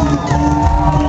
Aa!